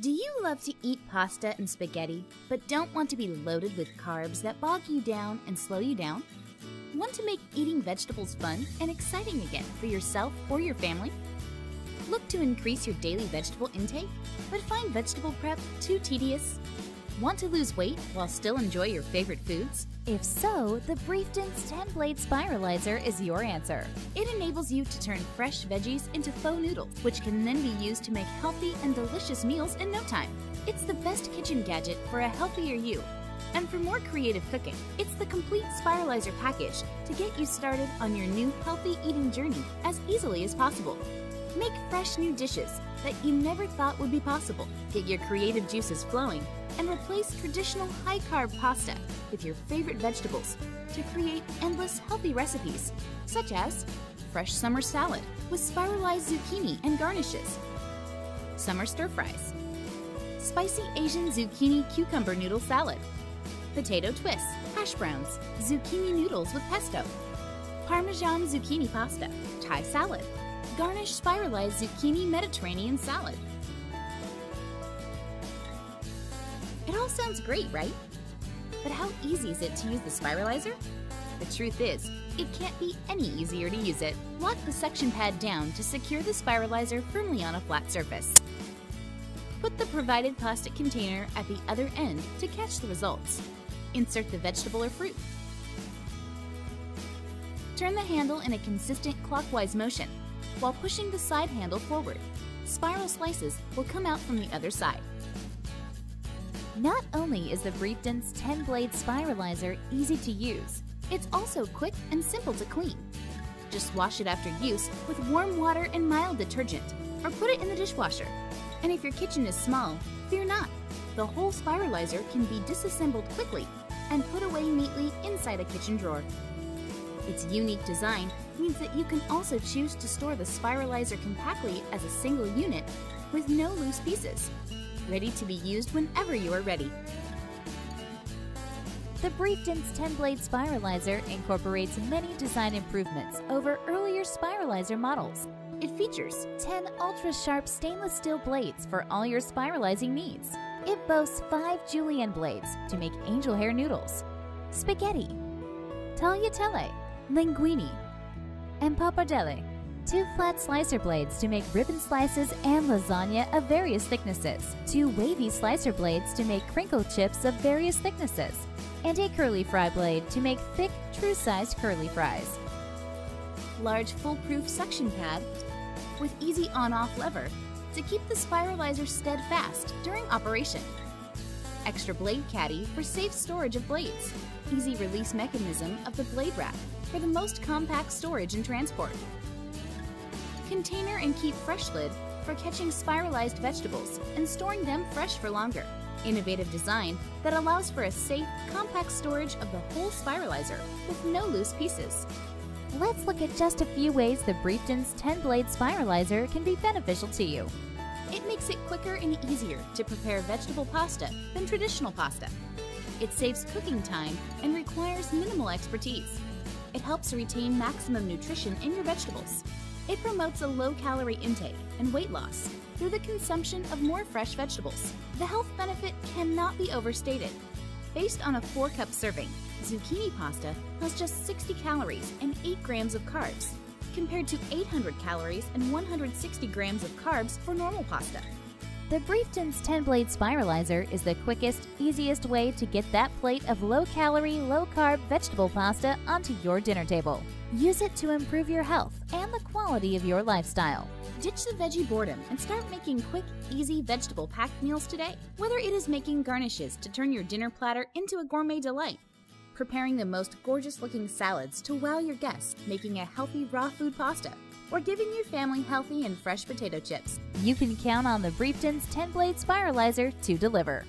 Do you love to eat pasta and spaghetti, but don't want to be loaded with carbs that bog you down and slow you down? Want to make eating vegetables fun and exciting again for yourself or your family? Look to increase your daily vegetable intake, but find vegetable prep too tedious? Want to lose weight while still enjoy your favorite foods? If so, the Brieftons 10 Blade Spiralizer is your answer. It enables you to turn fresh veggies into faux noodles, which can then be used to make healthy and delicious meals in no time. It's the best kitchen gadget for a healthier you. And for more creative cooking, it's the complete Spiralizer package to get you started on your new healthy eating journey as easily as possible. Make fresh new dishes that you never thought would be possible. Get your creative juices flowing and replace traditional high carb pasta with your favorite vegetables to create endless healthy recipes, such as fresh summer salad with spiralized zucchini and garnishes, summer stir fries, spicy Asian zucchini cucumber noodle salad, potato twists, hash browns, zucchini noodles with pesto, parmesan zucchini pasta, Thai salad, garnish spiralized zucchini Mediterranean salad. It all sounds great, right? But how easy is it to use the spiralizer? The truth is, it can't be any easier to use it. Lock the suction pad down to secure the spiralizer firmly on a flat surface. Put the provided plastic container at the other end to catch the results. Insert the vegetable or fruit. Turn the handle in a consistent clockwise motion while pushing the side handle forward. Spiral slices will come out from the other side. Not only is the Brieftons 10 Blade Spiralizer easy to use, it's also quick and simple to clean. Just wash it after use with warm water and mild detergent, or put it in the dishwasher. And if your kitchen is small, fear not. The whole spiralizer can be disassembled quickly and put away neatly inside a kitchen drawer. Its unique design means that you can also choose to store the spiralizer compactly as a single unit with no loose pieces, ready to be used whenever you are ready. The Brieftons 10 Blade Spiralizer incorporates many design improvements over earlier spiralizer models. It features 10 ultra sharp stainless steel blades for all your spiralizing needs. It boasts 5 julienne blades to make angel hair noodles, spaghetti, tagliatelle, linguine, and pappardelle. Two flat slicer blades to make ribbon slices and lasagna of various thicknesses. Two wavy slicer blades to make crinkle chips of various thicknesses. And a curly fry blade to make thick, true-sized curly fries. Large foolproof suction pad with easy on-off lever to keep the spiralizer steadfast during operation. Extra blade caddy for safe storage of blades. Easy release mechanism of the blade wrap for the most compact storage and transport. Container and keep fresh lid for catching spiralized vegetables and storing them fresh for longer. Innovative design that allows for a safe, compact storage of the whole spiralizer with no loose pieces. Let's look at just a few ways the Brieftons 10 Blade Spiralizer can be beneficial to you. It makes it quicker and easier to prepare vegetable pasta than traditional pasta. It saves cooking time and requires minimal expertise. It helps retain maximum nutrition in your vegetables. It promotes a low calorie intake and weight loss through the consumption of more fresh vegetables. The health benefit cannot be overstated. Based on a 4 cup serving, zucchini pasta has just 60 calories and 8 grams of carbs, compared to 800 calories and 160 grams of carbs for normal pasta. The Brieftons 10 Blade Spiralizer is the quickest, easiest way to get that plate of low calorie, low carb vegetable pasta onto your dinner table. Use it to improve your health and the quality of your lifestyle. Ditch the veggie boredom and start making quick, easy vegetable packed meals today. Whether it is making garnishes to turn your dinner platter into a gourmet delight, preparing the most gorgeous looking salads to wow your guests, making a healthy raw food pasta, or giving your family healthy and fresh potato chips. You can count on the Brieftons 10 Blade Spiralizer to deliver.